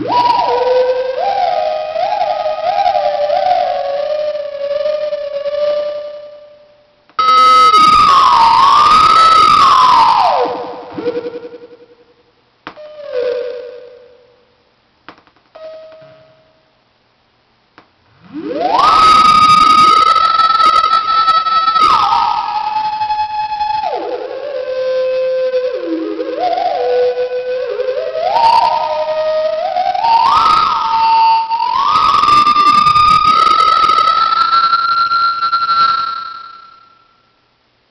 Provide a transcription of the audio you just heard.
Woo!